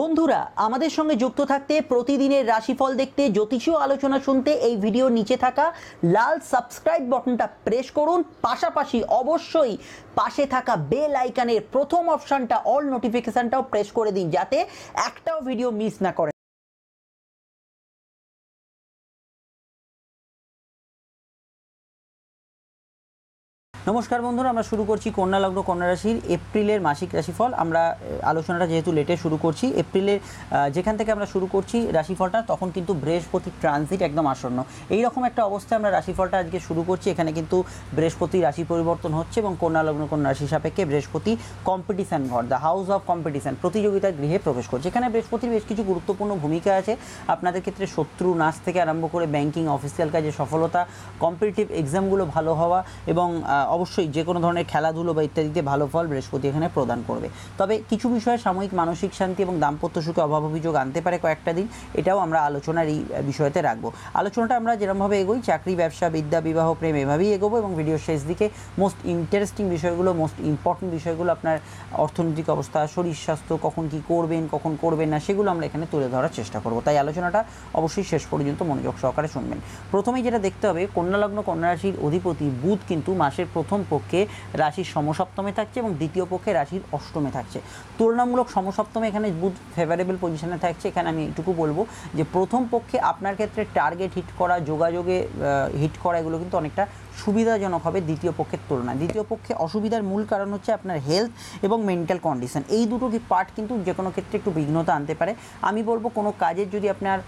বন্ধুরা, আমাদের সঙ্গে যুক্ত থাকতে প্রতিদিনের রাশিফল দেখতে জ্যোতিষীয় আলোচনা শুনতে এই ভিডিও নিচে থাকা লাল সাবস্ক্রাইব বাটনটা প্রেস করুন। পাশাপাশি অবশ্যই পাশে থাকা বেল আইকনের প্রথম অপশানটা, অল নোটিফিকেশানটাও প্রেস করে দিন যাতে একটাও ভিডিও মিস না করেন নমস্কার বন্ধুরা, আমরা শুরু করছি কন্যা লগ্ন, কন্যা রাশির এপ্রিলের মাসিক রাশিফল। আমরা আলোচনাটা যেহেতু লেটে শুরু করছি, এপ্রিলের যেখান থেকে আমরা শুরু করছি রাশিফলটা, তখন কিন্তু বৃহস্পতি ট্রানজিট একদম আসন্ন। এই রকম একটা অবস্থায় আমরা রাশিফলটা আজকে শুরু করছি। এখানে কিন্তু বৃহস্পতি রাশি পরিবর্তন হচ্ছে এবং কন্যা লগ্ন, কন্যা রাশি সাপেক্ষে বৃহস্পতি কম্পিটিশন ঘর দ্য হাউস অফ কম্পিটিশন প্রতিযোগিতার গৃহে প্রবেশ করছে। এখানে বৃহস্পতির বেশ কিছু গুরুত্বপূর্ণ ভূমিকা আছে। আপনাদের ক্ষেত্রে শত্রু নাশ থেকে আরম্ভ করে ব্যাংকিং অফিসিয়াল কাজে সফলতা কম্পিটিটিভ এক্সামগুলো ভালো হওয়া এবং অবশ্যই যে কোনো ধরনের খেলাধুলো বা ইত্যাদিতে ভালো ফল বৃহস্পতি এখানে প্রদান করবে। তবে কিছু বিষয়ে সাময়িক মানসিক শান্তি এবং দাম্পত্য সুখে অভাব অভিযোগ আনতে পারে কয়েকটা দিন, এটাও আমরা আলোচনার এই বিষয়তে রাখব। আলোচনাটা আমরা যেরকমভাবে এগোই, চাকরি, ব্যবসা, বিদ্যা, বিবাহ, প্রেম এভাবেই এগোবো এবং ভিডিওর শেষ দিকে মোস্ট ইন্টারেস্টিং বিষয়গুলো মোস্ট ইম্পর্টেন্ট বিষয়গুলো আপনার অর্থনৈতিক অবস্থা, শরীর স্বাস্থ্য, কখন কি করবেন, কখন করবেন না, সেগুলো আমরা এখানে তুলে ধরার চেষ্টা করব। তাই আলোচনাটা অবশ্যই শেষ পর্যন্ত মনোযোগ সহকারে শুনবেন। প্রথমেই যেটা দেখতে হবে, কন্যা লগ্ন, কন্যা রাশির অধিপতি বুধ কিন্তু মাসের প্রথম পক্ষে রাশির সমসপ্তমে থাকছে এবং দ্বিতীয় পক্ষে রাশির অষ্টমে থাকছে। তুলনামূলক সমসপ্তমে এখানে বুধ ফেভারেবল পজিশনে থাকছে। এখানে আমি এটুকু বলব যে প্রথম পক্ষে আপনার ক্ষেত্রে টার্গেট হিট করা, যোগাযোগে হিট করা, এগুলো কিন্তু অনেকটা সুবিধাজনক হবে দ্বিতীয় পক্ষের তুলনায়। দ্বিতীয় পক্ষে অসুবিধার মূল কারণ হচ্ছে আপনার হেলথ এবং মেন্টাল কন্ডিশন এই দুটো কি পার্ট কিন্তু যে কোনো ক্ষেত্রে একটু বিঘ্নতা আনতে পারে। আমি বলব কোনো কাজের যদি আপনার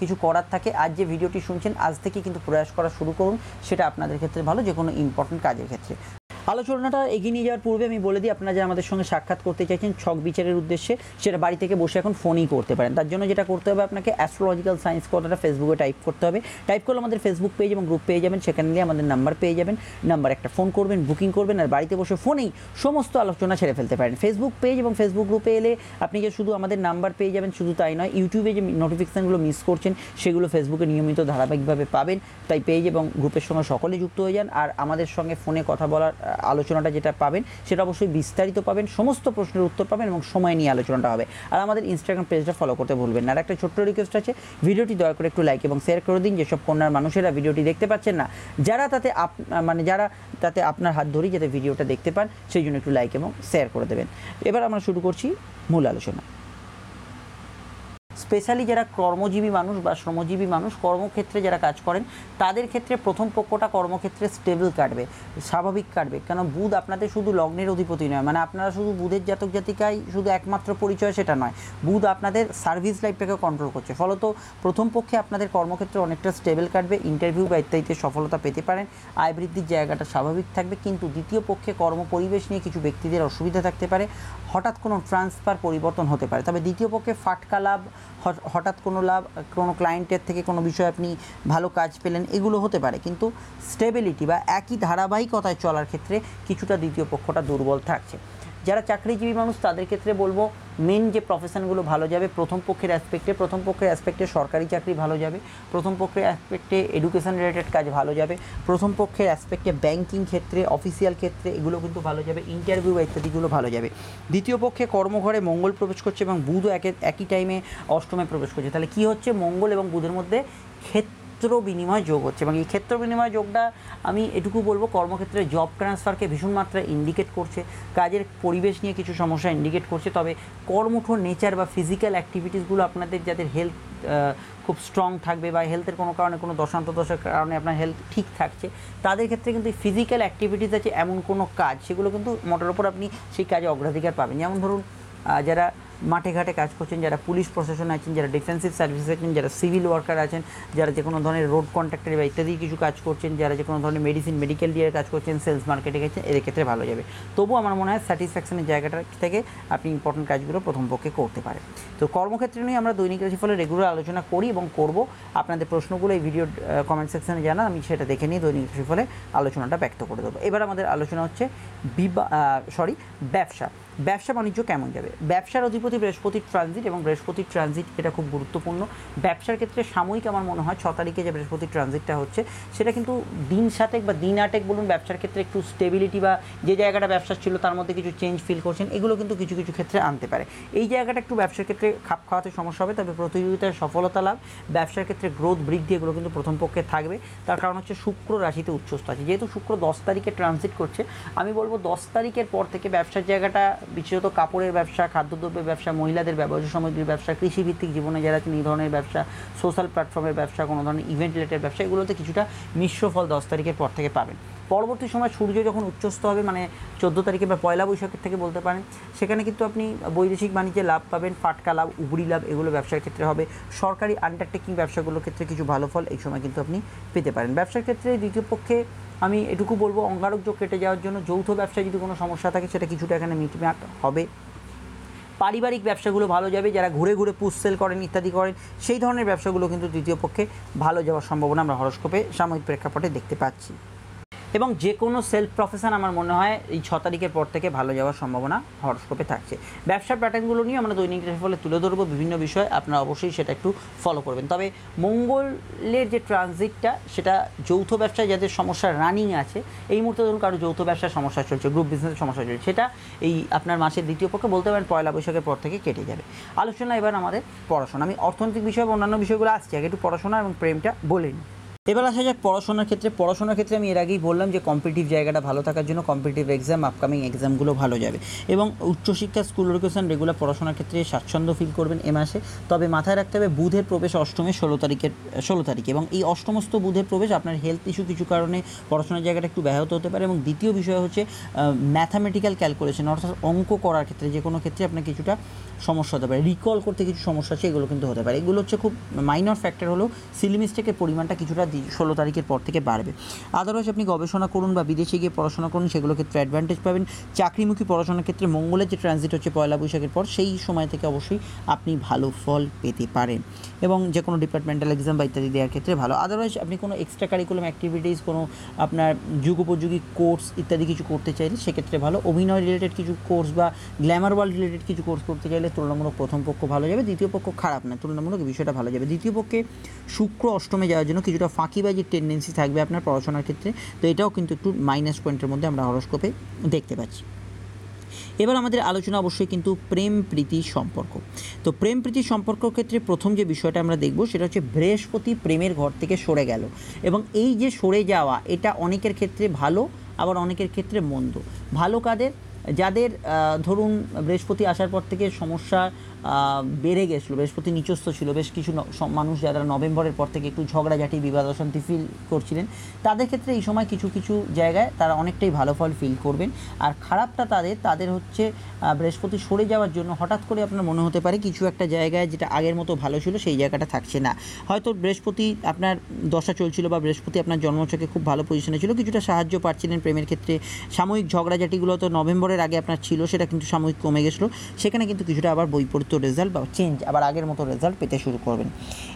কিছু করার থাকে, আজ যে ভিডিওটি শুনছেন, আজ থেকে কিন্তু প্রয়াস করা শুরু করুন। সেটা আপনাদের ক্ষেত্রে ভালো যে কোনো ইম্পর্টেন্ট কাজের ক্ষেত্রে। আলোচনাটা এগিয়ে নিয়ে যাওয়ার পূর্বে আমি বলে দিই, আপনারা যারা আমাদের সঙ্গে সাক্ষাৎ করতে চাইছেন ছক বিচারের উদ্দেশ্যে, সেটা বাড়ি থেকে বসে এখন ফোনই করতে পারেন। তার জন্য যেটা করতে হবে আপনাকে অ্যাস্ট্রোলজিক্যাল সায়েন্স কথাটা ফেসবুকে টাইপ করতে হবে। টাইপ করলে আমাদের ফেসবুক পেজ এবং গ্রুপ পেয়ে যাবেন, সেখানে গিয়ে আমাদের নাম্বার পেয়ে যাবেন। নাম্বার একটা ফোন করবেন বুকিং করবেন, আর বাড়িতে বসে ফোনেই সমস্ত আলোচনা ছেড়ে ফেলতে পারেন। ফেসবুক পেজ এবং ফেসবুক গ্রুপে এলে আপনি যে শুধু আমাদের নাম্বার পেয়ে যাবেন, শুধু তাই নয় ইউটিউবে যে নোটিফিকেশানগুলো মিস করছেন, সেগুলো ফেসবুকে নিয়মিত ধারাবাহিকভাবে পাবেন। তাই পেজ এবং গ্রুপের সঙ্গে সকলে যুক্ত হয়ে যান, আর আমাদের সঙ্গে ফোনে কথা বলার আলোচনাটা যেটা পাবেন, সেটা অবশ্যই বিস্তারিত পাবেন, সমস্ত প্রশ্নের উত্তর পাবেন এবং সময় নিয়ে আলোচনাটা হবে। আর আমাদের ইনস্টাগ্রাম পেজটা ফলো করতে ভুলবেন না। আর একটা ছোট্ট রিকোয়েস্ট আছে, ভিডিওটি দয়া করে একটু লাইক এবং শেয়ার করে দিন, যেসব কন্যার মানুষেরা ভিডিওটি দেখতে পাচ্ছেন না, যারা তাতে আপ মানে যারা তাতে আপনার হাত ধরেই যাতে ভিডিওটা দেখতে পান, সেই জন্য একটু লাইক এবং শেয়ার করে দেবেন। এবার আমরা শুরু করছি মূল আলোচনা। স্পেশালি যারা কর্মজীবী মানুষ বা শ্রমজীবী মানুষ, কর্মক্ষেত্রে যারা কাজ করেন, তাদের ক্ষেত্রে প্রথম পক্ষটা কর্মক্ষেত্রে স্টেবল কাটবে, স্বাভাবিক কাটবে। কেন? বুধ আপনাদের শুধু লগ্নের অধিপতি নয় মানে আপনারা শুধু বুধের জাতক জাতিকাই শুধু একমাত্র পরিচয় সেটা নয়, বুধ আপনাদের সার্ভিস লাইফটাকে কন্ট্রোল করছে। ফলত প্রথম পক্ষে আপনাদের কর্মক্ষেত্রে অনেকটা স্টেবল কাটবে ইন্টারভিউ বা ইত্যাদিতে সফলতা পেতে পারেন, আয় বৃদ্ধির জায়গাটা স্বাভাবিক থাকবে, কিন্তু দ্বিতীয় পক্ষে কর্ম পরিবেশ নিয়ে কিছু ব্যক্তিদের অসুবিধা থাকতে পারে, হঠাৎ কোনো ট্রান্সফার পরিবর্তন হতে পারে। তবে দ্বিতীয় পক্ষে ফাটকা লাভ হঠাৎ কোনো লাভ, কোনো ক্লায়েন্টের থেকে কোনো বিষয়ে আপনি ভালো কাজ পেলেন, এগুলো হতে পারে। কিন্তু স্টেবিলিটি বা একই ধারাবাহিকতায় চলার ক্ষেত্রে কিছুটা দ্বিতীয় পক্ষটা দুর্বল থাকছে। যারা চাকরিজীবী মানুষ, তাদের ক্ষেত্রে বলব মেন যে প্রফেশনগুলো ভালো যাবে, প্রথম পক্ষের অ্যাসপেক্টে প্রথম পক্ষের অ্যাসপেক্টে সরকারি চাকরি ভালো যাবে, প্রথম পক্ষের অ্যাসপেক্টে এডুকেশন রিলেটেড কাজ ভালো যাবে, প্রথম পক্ষের অ্যাসপেক্টে ব্যাংকিং ক্ষেত্রে অফিসিয়াল ক্ষেত্রে এগুলো কিন্তু ভালো যাবে ইন্টারভিউ বা ইত্যাদিগুলো ভালো যাবে। দ্বিতীয় পক্ষে কর্মঘরে মঙ্গল প্রবেশ করছে এবং বুধও একে, একই টাইমে অষ্টমে প্রবেশ করছে। তাহলে কি হচ্ছে? মঙ্গল এবং বুধের মধ্যে ক্ষেত্র বিনিময় যোগ হচ্ছে এবং এই ক্ষেত্র বিনিময় যোগটা আমি এটুকু বলব, কর্মক্ষেত্রে জব ট্রান্সফারকে ভীষণ মাত্রায় ইন্ডিকেট করছে, কাজের পরিবেশ নিয়ে কিছু সমস্যা ইন্ডিকেট করছে, তবে কর্মঠ নেচার বা ফিজিক্যাল অ্যাক্টিভিটিসগুলো আপনাদের যাদের হেলথ খুব স্ট্রং থাকবে বা হেলথের কোনো কারণে, কোনো দশান্ত দশার কারণে আপনার হেলথ ঠিক থাকছে, তাদের ক্ষেত্রে কিন্তু ফিজিক্যাল অ্যাক্টিভিটিস আছে এমন কোনো কাজ, সেগুলো কিন্তু মোটের ওপর আপনি সেই কাজে অগ্রাধিকার পাবেন। যেমন ধরুন যারা মাঠে ঘাটে কাজ করছেন, যারা পুলিশ প্রশাসন আছেন, যারা ডিফেন্সিভ সার্ভিস আছেন, যারা সিভিল ওয়ার্কার আছেন, যারা যে কোনো ধরনের রোড কন্ট্রাক্টর বা ইত্যাদি কিছু কাজ করছেন, যারা যে কোনো ধরনের মেডিসিন মেডিকেল দিয়ে কাজ করছেন সেলস মার্কেটে গেছেন এদের ক্ষেত্রে ভালো যাবে। তবুও আমার মনে হয় স্যাটিসফ্যাকশনের জায়গাটা থেকে আপনি ইম্পর্টেন্ট কাজগুলো প্রথম পক্ষে করতে পারেন। তো কর্মক্ষেত্রে নিয়ে আমরা দৈনিক রাশিফলে রেগুলার আলোচনা করি এবং করব। আপনাদের প্রশ্নগুলো এই ভিডিও কমেন্ট সেকশনে জানান, আমি সেটা দেখে নিয়ে দৈনিক রাশিফলে আলোচনাটা ব্যক্ত করে দেবো। এবার আমাদের আলোচনা হচ্ছে বিবা সরি ব্যবসা। ব্যবসা বাণিজ্য কেমন যাবে? ব্যবসার অধিপতি বৃহস্পতির ট্রানজিট এবং বৃহস্পতির ট্রানজিট এটা খুব গুরুত্বপূর্ণ। ব্যবসার ক্ষেত্রে সাময়িক আমার মনে হয় ছ তারিখে যে বৃহস্পতির ট্রানজিটটা হচ্ছে, সেটা কিন্তু দিন সাতেক বা দিন আটেক বলুন ব্যবসার ক্ষেত্রে একটু স্টেবিলিটি বা যে জায়গাটা ব্যবসা ছিল তার মধ্যে কিছু চেঞ্জ ফিল করছেন, এগুলো কিন্তু কিছু কিছু ক্ষেত্রে আনতে পারে। এই জায়গাটা একটু ব্যবসার ক্ষেত্রে খাপ খাওয়াতে সমস্যা হবে, তবে প্রতিযোগিতায় সফলতা লাভ, ব্যবসার ক্ষেত্রে গ্রোথ বৃদ্ধি এগুলো কিন্তু প্রথম পক্ষে থাকবে। তার কারণ হচ্ছে শুক্র রাশিতে উচ্চস্থ আছে। যেহেতু শুক্র দশ তারিখে ট্রানজিট করছে, আমি বলব দশ তারিখের পর থেকে ব্যবসার জায়গাটা বিশেষত কাপড়ের ব্যবসা, খাদ্যদ্রব্যের ব্যবসা, মহিলাদের ব্যবসা, সামগ্রীর ব্যবসা, কৃষিভিত্তিক জীবনে যারা আছেন এই ধরনের ব্যবসা সোশ্যাল প্ল্যাটফর্মের ব্যবসা, কোনো ধরনের ইভেন্ট রিলেটেড ব্যবসা, এগুলোতে কিছুটা মিশ্র ফল দশ তারিখের পর থেকে পাবেন। পরবর্তী সময় সূর্য যখন উচ্চস্থ হবে মানে চোদ্দ তারিখে বা পয়লা বৈশাখের থেকে বলতে পারেন, সেখানে কিন্তু আপনি বৈদেশিক বাণিজ্যে লাভ পাবেন, ফাটকা লাভ, উবরি লাভ, এগুলো ব্যবসার ক্ষেত্রে হবে। সরকারি আন্ডারটেকিং ব্যবসাগুলোর ক্ষেত্রে কিছু ভালো ফল এই সময় কিন্তু আপনি পেতে পারেন। ব্যবসার ক্ষেত্রে দ্বিতীয় পক্ষে আমি এটুকু বলব, অঙ্গারক যোগ কেটে যাওয়ার জন্য যৌথ ব্যবসায় যদি কোনো সমস্যা থাকে, সেটা কিছুটা এখানে মিটমাট হবে। পারিবারিক ব্যবসাগুলো ভালো যাবে, যারা ঘুরে ঘুরে পুষ সেল করেন, ইত্যাদি করেন, সেই ধরনের ব্যবসাগুলো কিন্তু দ্বিতীয় পক্ষে ভালো যাওয়ার সম্ভাবনা আমরা হরস্কোপে সাময়িক প্রেক্ষাপটে দেখতে পাচ্ছি। এবং যে কোনো সেলফ প্রফেশন আমার মনে হয় এই ছ তারিখের পর থেকে ভালো যাওয়ার সম্ভাবনা হরস্কোপে থাকছে। ব্যবসার প্যাটার্নগুলো নিয়ে আমরা দৈনিক ফলে তুলে ধরবো বিভিন্ন বিষয়, আপনারা অবশ্যই সেটা একটু ফলো করবেন। তবে মঙ্গলের যে ট্রানজিটটা সেটা যৌথ ব্যবসায় যাদের সমস্যা রানিং আছে, এই মুহূর্তে ধরুন কারও যৌথ ব্যবসার সমস্যা চলছে গ্রুপ বিজনেসের সমস্যা চলছে, সেটা এই আপনার মাসের দ্বিতীয় পক্ষে বলতে পারেন পয়লা বৈশাখের পর থেকে কেটে যাবে। আলোচনা এবার আমাদের পড়াশোনা। আমি অর্থনৈতিক বিষয় বা অন্যান্য বিষয়গুলো আসছি, আগে একটু পড়াশোনা এবং প্রেমটা বলে নিই। এবার আসা যাক পড়াশোনার ক্ষেত্রে। পড়াশোনার ক্ষেত্রে আমি এর আগেই বললাম যে কম্পিটিভ জায়গাটা ভালো থাকার জন্য কম্পিটিভ এক্সাম আপকামিং এক্সামগুলো ভালো যাবে। এবং উচ্চশিক্ষা স্কুল এডুকেশন রেগুলার পড়াশোনার ক্ষেত্রে স্বাচ্ছন্দ্য ফিল করবেন এ মাসে। তবে মাথায় রাখতে হবে, বুধের প্রবেশ অষ্টমে, ষোলো তারিখের, ষোলো তারিখে। এবং এই অষ্টমস্ত বুধের প্রবেশ আপনার হেলথ ইস্যু কিছু কারণে পড়াশোনার জায়গাটা একটু ব্যাহত হতে পারে। এবং দ্বিতীয় বিষয় হচ্ছে ম্যাথামেটিক্যাল ক্যালকুলেশন অর্থাৎ অঙ্ক করার ক্ষেত্রে যে কোনো ক্ষেত্রে আপনার কিছুটা সমস্যা হতে পারে। রিকল করতে কিছু সমস্যা আছে, এগুলো কিন্তু হতে পারে। এগুলো হচ্ছে খুব মাইনর ফ্যাক্টর হলো সিলিমিস্টেকের পরিমাণটা কিছুটা ষোলো তারিখের পর থেকে বাড়বে। আদারওয়াইজ আপনি গবেষণা করুন বা বিদেশে গিয়ে পড়াশোনা করুন, সেগুলো ক্ষেত্রে অ্যাডভান্টেজ পাবেন। চাকরিমুখী পড়াশোনার ক্ষেত্রে মঙ্গলের যে ট্রানজিট হচ্ছে পয়লা বৈশাখের পর, সেই সময় থেকে অবশ্যই আপনি ভালো ফল পেতে পারেন। এবং যে কোনো ডিপার্টমেন্টাল এক্সাম বা ইত্যাদি দেওয়ার ক্ষেত্রে ভালো। আদারওয়াইজ আপনি কোনো এক্সট্রা কারিকুলাম অ্যাক্টিভিটিস কোনো আপনার যুগোপযোগী কোর্স ইত্যাদি কিছু করতে চাইলে, সেক্ষেত্রে ভালো। অভিনয় রিলেটেড কিছু কোর্স বা গ্ল্যামার ওয়ার্ল্ড রিলেটেড কিছু কোর্স করতে চাইলে তুলনামূলক প্রথম পক্ষ ভালো যাবে, দ্বিতীয় পক্ষ খারাপ না, তুলনামূলক বিষয়টা ভালো যাবে। দ্বিতীয় পক্ষে শুক্র অষ্টমে যাওয়ার জন্য কিছুটা ফাঁকিবাজির টেন্ডেন্সি থাকবে আপনার পড়াশোনার ক্ষেত্রে, তো এটাও কিন্তু একটু মাইনাস পয়েন্টের মধ্যে আমরা হরস্কোপে দেখতে পাচ্ছি। এবার আমাদের আলোচনা অবশ্যই কিন্তু প্রেম প্রীতি সম্পর্ক। তো প্রেম প্রীতি সম্পর্ক ক্ষেত্রে প্রথম যে বিষয়টা আমরা দেখব, সেটা হচ্ছে বৃহস্পতি প্রেমের ঘর থেকে সরে গেল। এবং এই যে সরে যাওয়া, এটা অনেকের ক্ষেত্রে ভালো, আবার অনেকের ক্ষেত্রে মন্দ। ভালো কাদের? যাদের ধরুন বৃহস্পতি আসার পর থেকে সমস্যা বেড়ে গেছিল বৃহস্পতি নিচস্থ ছিল, বেশ কিছু মানুষ যারা নভেম্বরের পর থেকে একটু ঝগড়াঝাটি বিবাদ অশান্তি ফিল করছিলেন, তাদের ক্ষেত্রে এই সময় কিছু কিছু জায়গায় তারা অনেকটাই ভালো ফল ফিল করবেন। আর খারাপটা তাদের তাদের হচ্ছে বৃহস্পতি সরে যাওয়ার জন্য হঠাৎ করে আপনার মনে হতে পারে কিছু একটা জায়গায় যেটা আগের মতো ভালো ছিল, সেই জায়গাটা থাকছে না। হয়তো বৃহস্পতি আপনার দশা চলছিল বা বৃহস্পতি আপনার জন্মচকে খুব ভালো পজিশনে ছিল, কিছুটা সাহায্য পাচ্ছিলেন প্রেমের ক্ষেত্রে। সাময়িক ঝগড়াঝাটিগুলো তো নভেম্বরের আগে আপনার ছিল, সেটা কিন্তু সাময়িক কমে গেছিল, সেখানে কিন্তু কিছুটা আবার বৈপরীত্য রেজাল্ট বা চেঞ্জ আবার আগের মতো রেজাল্ট পেতে শুরু করবেন।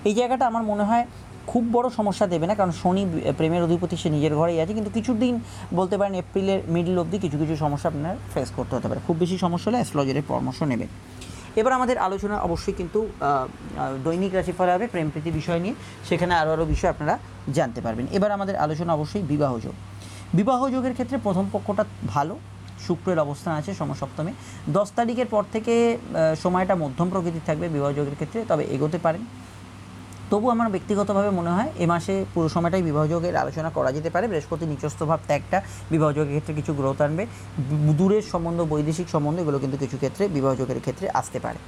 এই জায়গাটা আমার মনে হয় খুব বড় সমস্যা দেবে না, কারণ শনি প্রেমের অধিপতি, সে নিজের ঘরেই আছে, কিন্তু কিছু দিন বলতে পারেন এপ্রিলের মিডল অবধি কিছু কিছু সমস্যা আপনার ফেস করতে হতে পারে। খুব বেশি সমস্যা হলে অ্যাস্ট্রোলজারের পরামর্শ নেবেন। এবার আমাদের আলোচনা অবশ্যই কিন্তু দৈনিক রাশিফল হবে প্রেম প্রীতি বিষয় নিয়ে। সেখানে আরও আরও বিষয় আপনারা জানতে পারবেন। এবার আমাদের আলোচনা অবশ্যই বিবাহ যোগ। বিবাহ যোগের ক্ষেত্রে প্রথম পক্ষটা ভালো শুক্রের অবস্থান আছে সমসপ্তমে। দশ তারিখের পর থেকে সময়টা মধ্যম প্রকৃতির থাকবে বিবাহযোগের ক্ষেত্রে, তবে এগোতে পারেন। তবু আমার ব্যক্তিগতভাবে মনে হয় এ মাসে পুরো সময়টাই বিবাহযোগের আলোচনা করা যেতে পারে। বৃহস্পতি নিচস্থ ভাব ত্যাগটা বিবাহযোগের ক্ষেত্রে কিছু গ্রোথ আনবে। দূরের সম্বন্ধ, বৈদেশিক সম্বন্ধ, এগুলো কিন্তু কিছু ক্ষেত্রে বিবাহযোগের ক্ষেত্রে আসতে পারে।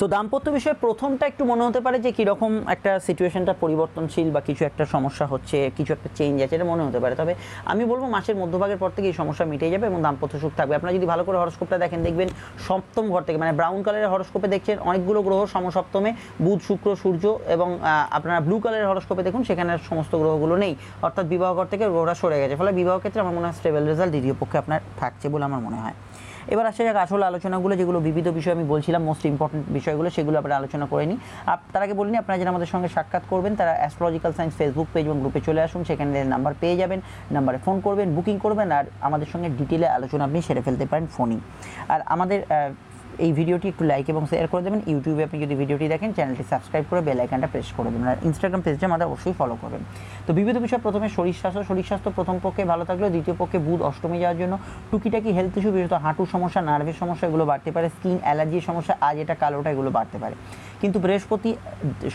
তো দাম্পত্য বিষয়ে প্রথমটা একটু মনে হতে পারে যে কীরকম একটা সিচুয়েশনটা পরিবর্তনশীল বা কিছু একটা সমস্যা হচ্ছে, কিছু একটা চেঞ্জ আছে, এটা মনে হতে পারে। তবে আমি বলব মাসের মধ্যভাগের পর থেকে এই সমস্যা মিটে যাবে এবং দাম্পত্য সুখ থাকবে। আপনারা যদি ভালো করে হরস্কোপটা দেখেন, দেখবেন সপ্তম ঘর থেকে মানে ব্রাউন কালারের হরস্কোপে দেখছেন, অনেকগুলো গ্রহ সমসপ্তমে, বুধ, শুক্র, সূর্য এবং আপনারা ব্লু কালারের হরস্কোপে দেখুন, সেখানে সমস্ত গ্রহগুলো নেই। অর্থাৎ বিবাহ ঘর থেকে গ্রহরা সরে গেছে। ফলে বিবাহ ক্ষেত্রে আমার মনে হয় স্টেবল রেজাল্ট দ্বিতীয় পক্ষে আপনার থাকছে বলে আমার মনে হয়। এবার আসা যাক আসল আলোচনাগুলো, যেগুলো বিবিধ বিষয় আমি বলছিলাম মোস্ট ইম্পর্টেন্ট বিষয়গুলো, সেগুলো আমরা আলোচনা করে নিই। তার আগে বলিনি আপনারা যারা আমাদের সঙ্গে সাক্ষাৎ করবেন, তারা অ্যাস্ট্রোলজিক্যাল সায়েন্স ফেসবুক পেজ এবং গ্রুপে চলে আসুন, সেখানে নাম্বার পেয়ে যাবেন নাম্বারে ফোন করবেন বুকিং করবেন, আর আমাদের সঙ্গে ডিটেলে আলোচনা আপনি সেরে ফেলতে পারেন ফোনই আর আমাদের এই ভিডিওটি একটু লাইক এবং শেয়ার করে দেবেন। ইউটিউবে আপনি যদি ভিডিওটি দেখেন চ্যানেলটি সাবস্ক্রাইব করে বেল আইকনটা প্রেস করে দেবেন। আর ইনস্টাগ্রাম পেজটা আমাদের অবশ্যই ফলো করবেন। তো বিবিধ বিষয় প্রথমে শরীর স্বাস্থ্য। শরীর স্বাস্থ্য প্রথম পক্ষে ভালো থাকলেও দ্বিতীয় পক্ষে বুধ অষ্টমী যাওয়ার জন্য টুকিটাকি হেলথ ইস্যু বিশেষত হাঁটুর সমস্যা নার্ভের সমস্যা, এগুলো বাড়তে পারে। স্কিন অ্যালার্জির সমস্যা, আজ এটা কালোটা এগুলো বাড়তে পারে। কিন্তু বৃহস্পতি,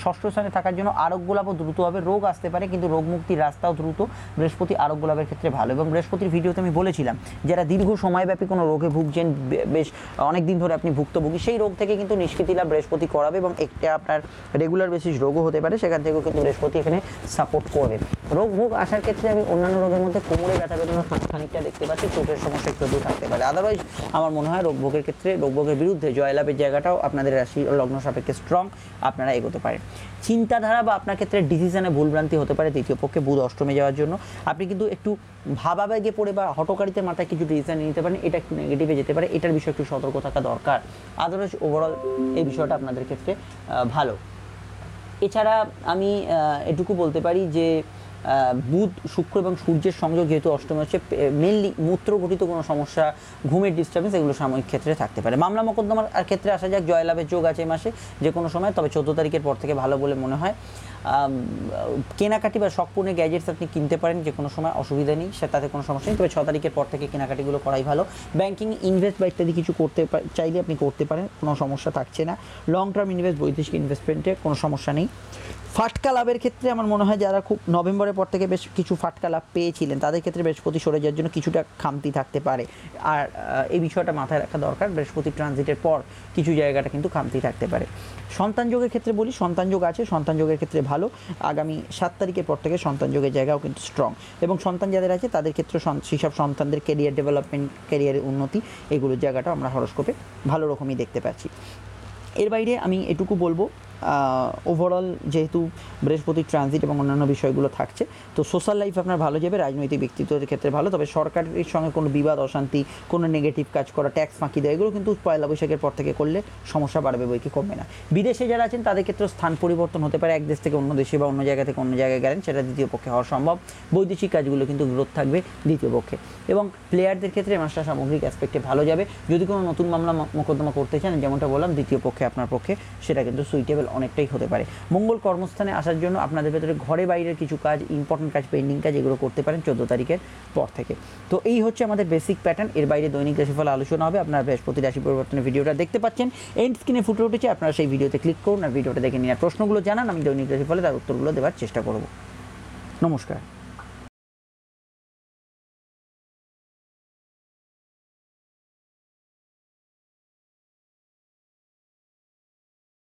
ষষ্ঠ স্থানে থাকার জন্য আরোগ্য লাভও দ্রুত হবে। রোগ আসতে পারে, কিন্তু রোগ মুক্তির রাস্তাও দ্রুত। বৃহস্পতি আরোগ্য লাভের ক্ষেত্রে ভালো। এবং বৃহস্পতির ভিডিওতে আমি বলেছিলাম, যারা দীর্ঘ সময়ব্যাপী কোনো রোগে ভুগছেন বেশ অনেক দিন ধরে আপনি ভুক্তভোগী, সেই রোগ থেকে কিন্তু নিষ্কৃতি লাভ বৃহস্পতি করাবে এবং একটা আপনার রেগুলার বেসিস রোগও হতে পারে, সেখান থেকেও কিন্তু বৃহস্পতি এখানে সাপোর্ট করবে। রোগ ভোগ আসার ক্ষেত্রে আমি অন্যান্য রোগের মধ্যে কোমরে ব্যথা বেদনা খানিকটা দেখতে পাচ্ছি, চোখের সমস্যা একটু দূর থাকতে পারে। আদারওয়াইজ আমার মনে হয় রোগ ভোগের ক্ষেত্রে, রোগ ভোগের বিরুদ্ধে জয়লাভের জায়গাটাও আপনাদের রাশি লগ্ন সাপেক্ষে স্ট্রং আপনারা এগোতে পারেন। চিন্তাধারা বা আপনার ক্ষেত্রে ডিসিশনে ভুলভ্রান্তি হতে পারে দ্বিতীয় পক্ষে বুধ অষ্টমে যাওয়ার জন্য। আপনি কিন্তু একটু ভাবাবেগে পড়ে বা হটকারিতে মাথায় কিছু ডিসিশন নিতে পারেন, এটা একটু নেগেটিভে যেতে পারে, এটার বিষয়ে একটু সতর্ক থাকা দরকার। আদারওয়াইজ ওভারঅল এই বিষয়টা আপনাদের ক্ষেত্রে ভালো। এছাড়া আমি এটুকু বলতে পারি যে বুধ, শুক্র এবং সূর্যের সংযোগ যেহেতু অষ্টমী হচ্ছে মেনলি মূত্রঘটিত কোনো সমস্যা, ঘুমের ডিস্টার্বেন্স এগুলো সাময়িক ক্ষেত্রে থাকতে পারে। মামলা মোকদ্দমার ক্ষেত্রে আসা যাক, জয়লাভের যোগ আছে মাসে যে কোনো সময়, তবে চোদ্দ তারিখের পর থেকে ভালো বলে মনে হয়। কেনাকাটি বা শখপূর্ণে গ্যাজেটস আপনি কিনতে পারেন, যে কোনো সময় অসুবিধা নেই, সে তাতে কোনো সমস্যা নেই। তবে ছ তারিখের পর থেকে কেনাকাটিগুলো করাই ভালো। ব্যাংকিং ইনভেস্ট বা ইত্যাদি কিছু করতে চাইলে আপনি করতে পারেন, কোনো সমস্যা থাকছে না। লং টার্ম ইনভেস্ট বৈদেশিক ইনভেস্টমেন্টে কোনো সমস্যা নেই। ফাটকা লাভের ক্ষেত্রে আমার মনে হয় যারা খুব নভেম্বরের পর থেকে বেশ কিছু ফাটকা লাভ পেয়েছিলেন, তাদের ক্ষেত্রে বৃহস্পতি সরে যাওয়ার জন্য কিছুটা খামতি থাকতে পারে। আর এই বিষয়টা মাথায় রাখা দরকার, বৃহস্পতি ট্রানজিটের পর কিছু জায়গাটা কিন্তু খামতি থাকতে পারে। সন্তান যোগের ক্ষেত্রে বলি, সন্তান যোগ আছে, সন্তান যোগের ক্ষেত্রে ভালো। আগামী সাত তারিখের পর থেকে সন্তান যোগের জায়গাও কিন্তু স্ট্রং এবং সন্তান যাদের আছে, তাদের ক্ষেত্রে সেসব সন্তানদের কেরিয়ার ডেভেলপমেন্ট কেরিয়ারের উন্নতি, এগুলোর জায়গাটা আমরা হরস্কোপে ভালো রকমই দেখতে পাচ্ছি। এর বাইরে আমি এটুকু বলব ওভারঅল যেহেতু বৃহস্পতি ট্রানজিট এবং অন্যান্য বিষয়গুলো থাকছে, তো সোশ্যাল লাইফ আপনার ভালো যাবে, রাজনৈতিক ব্যক্তিত্বের ক্ষেত্রে ভালো, তবে সরকারের সঙ্গে কোনো বিবাদ, অশান্তি, কোনো নেগেটিভ কাজ করা ট্যাক্স ফাঁকি দেওয়া, এগুলো কিন্তু পয়লা বৈশাখের পর থেকে করলে সমস্যা বাড়বে বই কি কমবে না। বিদেশে যারা আছেন, তাদের ক্ষেত্রে স্থান পরিবর্তন হতে পারে, এক দেশ থেকে অন্য দেশে বা অন্য জায়গা থেকে অন্য জায়গায় গেলেন, সেটা দ্বিতীয় পক্ষে হওয়া সম্ভব। বৈদেশিক কাজগুলো কিন্তু গ্রোথ থাকবে দ্বিতীয় পক্ষে। এবং প্লেয়ারদের ক্ষেত্রে মাসটা সামগ্রিক অ্যাসপেক্টে ভালো যাবে। যদি কোনো নতুন মামলা মোকদ্দমা করতে চান, যেমনটা বললাম, দ্বিতীয় পক্ষে আপনার পক্ষে, সেটা কিন্তু সুইটেবল অনেকটাই হতে পারে। মঙ্গল কর্মস্থানে আসার জন্য আপনাদের ভেতরে ঘরে বাইরের কিছু কাজ ইম্পর্টেন্ট কাজ পেন্ডিং কাজ এগুলো করতে পারেন চোদ্দ তারিখের পর থেকে। তো এই হচ্ছে আমাদের বেসিক প্যাটার্ন এর বাইরে দৈনিক রাশিফল আলোচনা হবে। আপনার বৃহস্পতি রাশি পরিবর্তনের ভিডিওটা দেখতে পাচ্ছেন। এন্ড স্ক্রিনে ফুটে উঠেছে। আপনারা সেই ভিডিওতে ক্লিক করুন আর ভিডিওটা দেখে নিয়ে প্রশ্নগুলো জানান, আমি দৈনিক রাশিফলে তার উত্তরগুলো দেওয়ার চেষ্টা করব। নমস্কার।